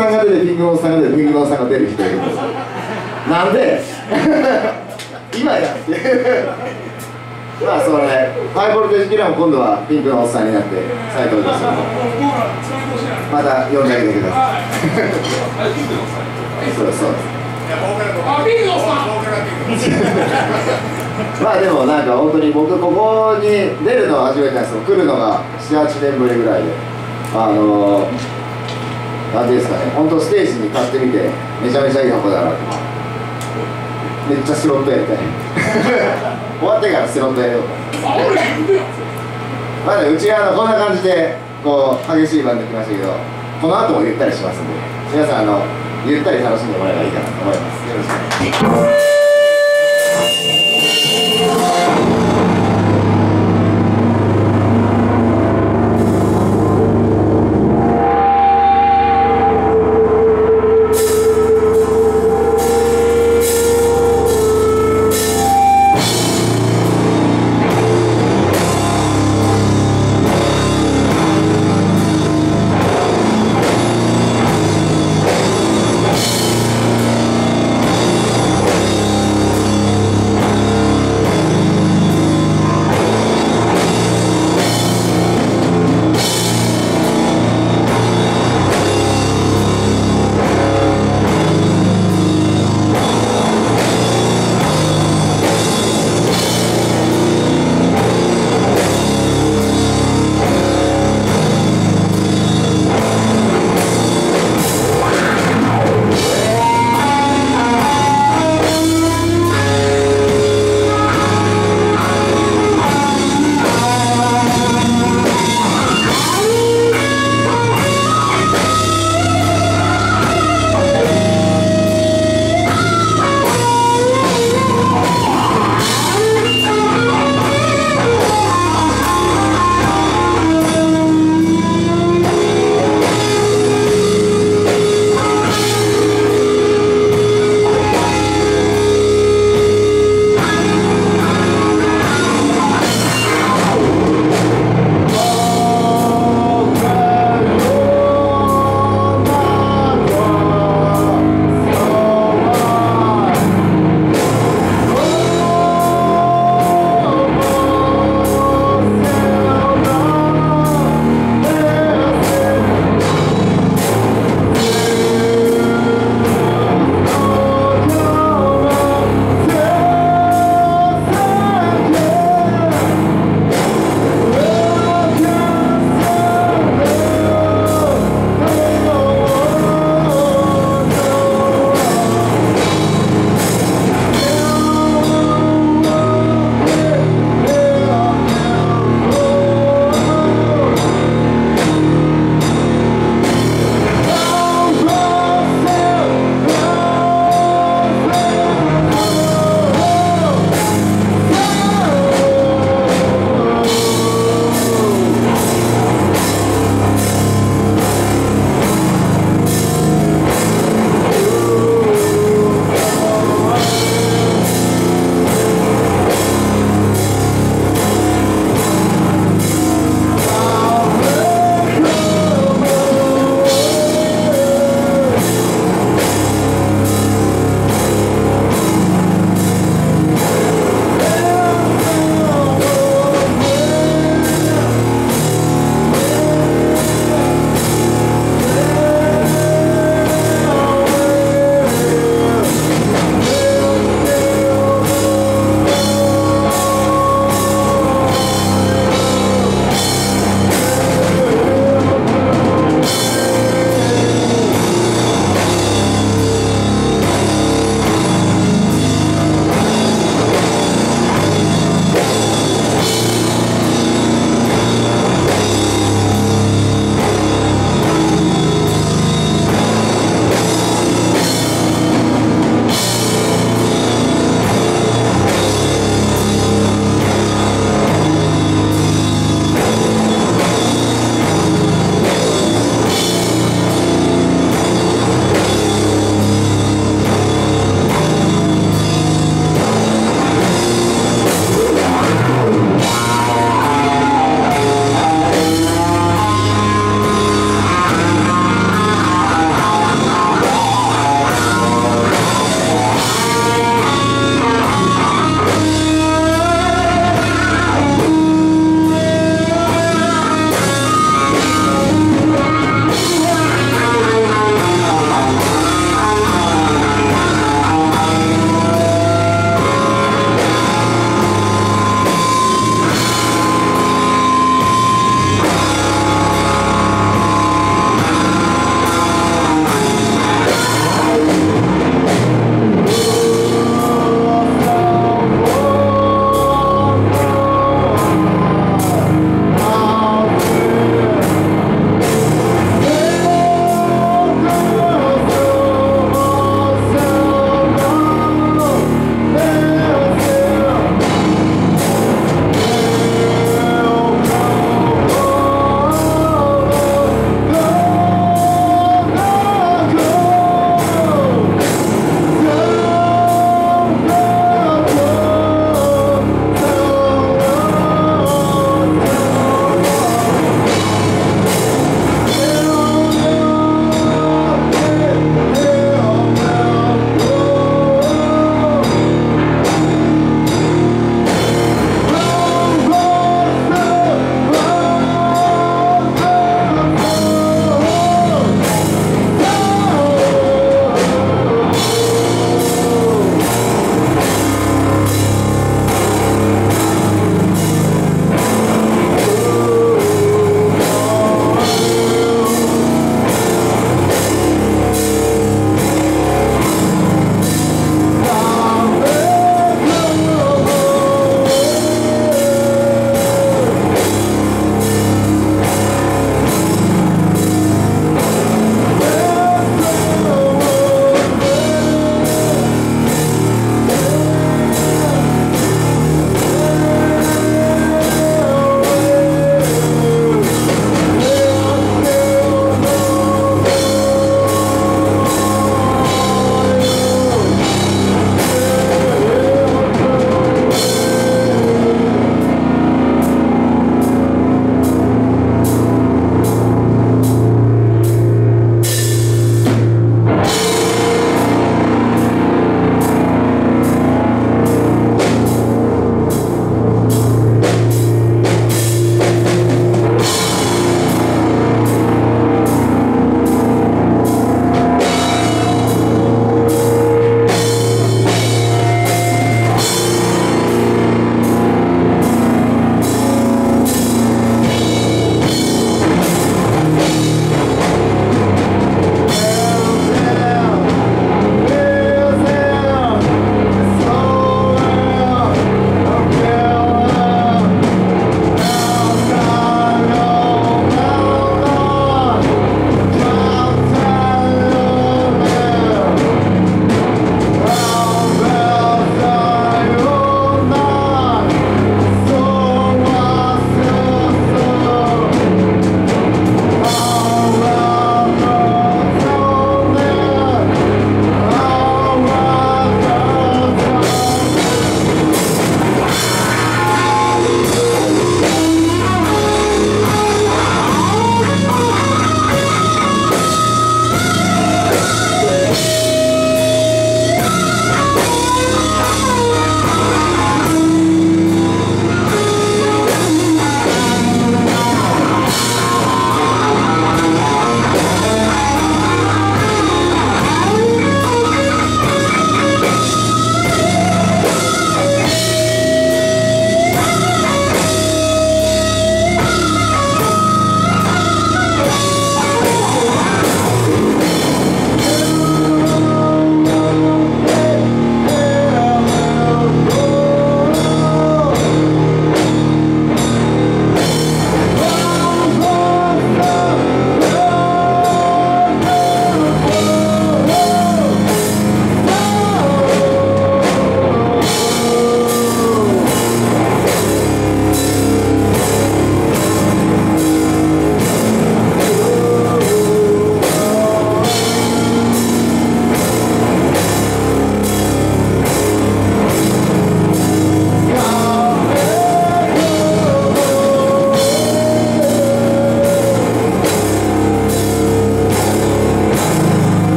さんが出てピンクのおっさんが出てピンクのおっさんが出る日ということでなんで 今やって。まあそのねハイボルテージキラーも今度はピンクのおっさんになって再登場するまた呼んであげてください。そうですそうです。まあでもなんか本当に僕ここに出るのは初めてなんですけど来るのが78年ぶりぐらいで。あの何ていうんですかね本当ステージに立ってみてめちゃめちゃいい箱だなってめっちゃスロットやりたい終わってからスロットやろうと。まあね内側のこんな感じでこう激しいバンド来ましたけどこの後もゆったりしますんで皆さんあのゆったり楽しんでもらえばいいかなと思います。よろしく。お願いします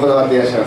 か特別に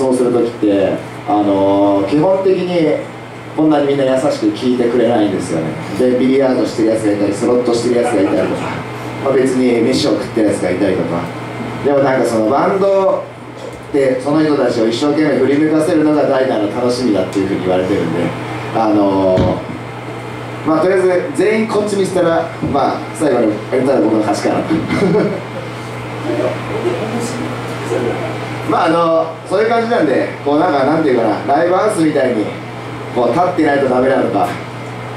奏する時ってあの基本的にこんなにみんな優しく聴いてくれないんですよね。でビリヤードしてるやつがいたりスロットしてるやつがいたりとか、まあ、別に飯を食ってるやつがいたりとか。でもなんかそのバンドでその人たちを一生懸命振り向かせるのがダイナーの楽しみだっていうふうに言われてるんであのーまあとりあえず全員こっちにしたらまあ最後にやれたら僕の勝ちかなと。まああのそういう感じなんでこうなんかなんていうかなライブハウスみたいにこう立ってないとダメなのか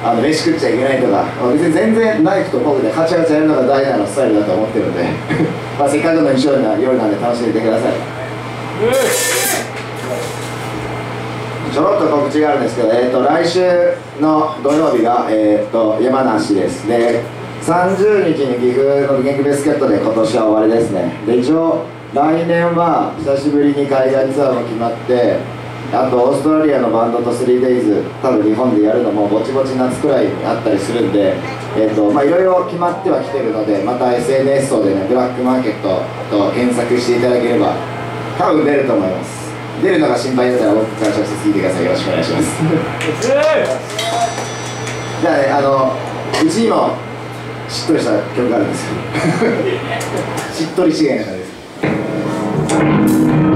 あの飯食っちゃいけないとか別に全然ナイフとフォークでカチャカチャやるのがダイナのスタイルだと思ってるんで まあせっかくの日曜日な夜なんで楽しんでてください。ちょろっと告知があるんですけど、えーと、来週の土曜日が、えーと、山梨です。で30日に岐阜の元気ビスケットで今年は終わりですね。で一応来年は久しぶりに海外ツアーも決まってあとオーストラリアのバンドと 3days 多分日本でやるのもぼちぼち夏くらいにあったりするんでえーとまあ、いろいろ決まってはきてるのでまた SNS 等でねブラックマーケットと検索していただければ多分出ると思います。出るのが心配だったら僕から直接聞いてください。よろしくお願いします。じゃあねあのうちにもしっとりした曲があるんですよ。しっとりしげな感じです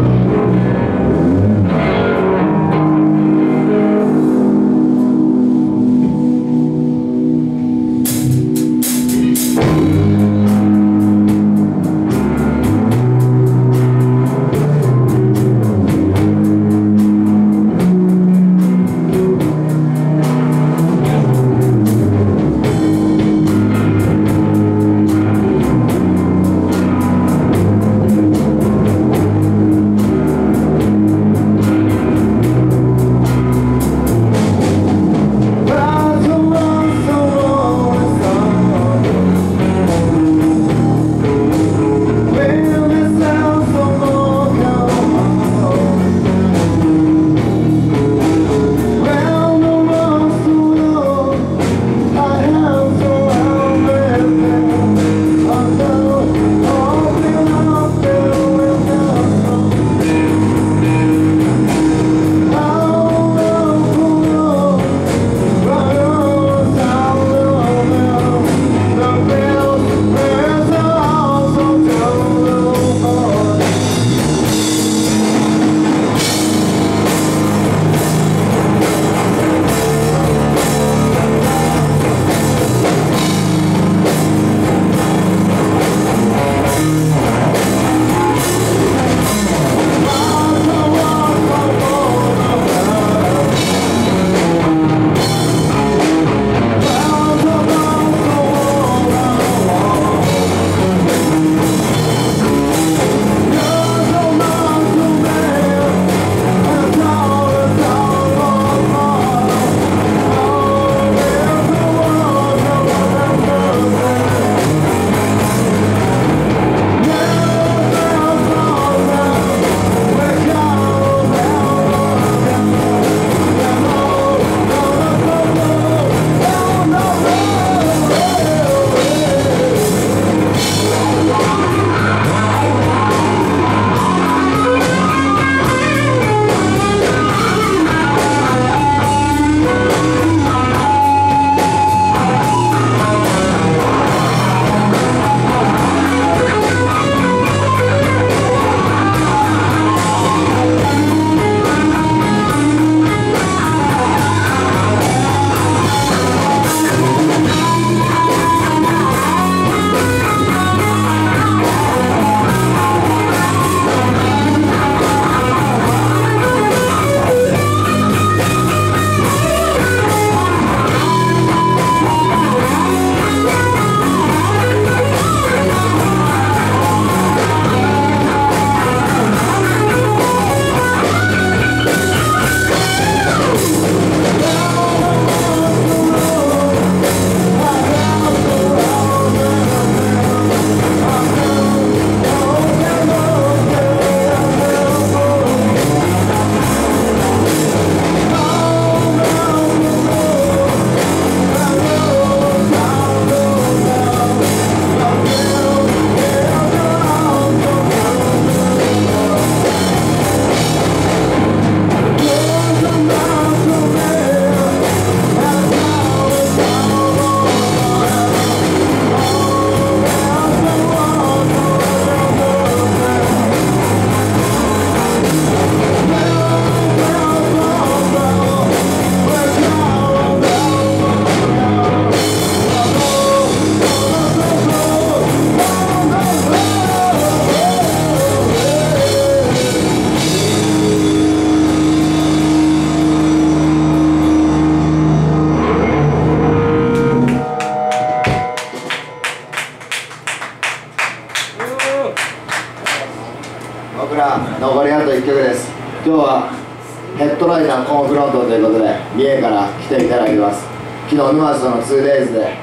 昨日沼津との 2days で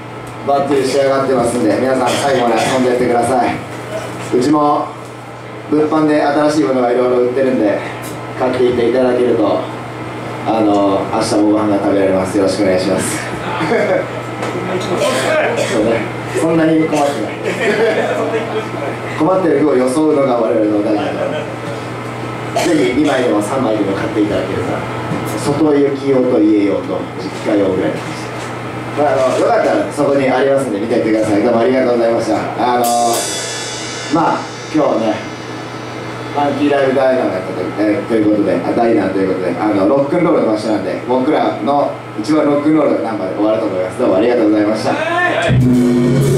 バッテリー仕上がってますんで皆さん最後まで遊んでやってください。うちも物販で新しいものがいろいろ売ってるんで買っていっていただけるとあの明日もご飯が食べられます。よろしくお願いします。そうね。そんなに困ってない。困ってる服を装うのが我々の大事だぜひ2枚でも3枚でも買っていただければ外行き用と家用と実家用ぐらいの。感じまあ、あのよかったらそこにありますんで見ていってください。どうもありがとうございました。あのまあ今日ねファンキーライブダイナーだったと,、えーということであダイナーということであのロックンロールの場所なんで僕らの一番ロックンロールのナンバーで終わると思います。どうもありがとうございました。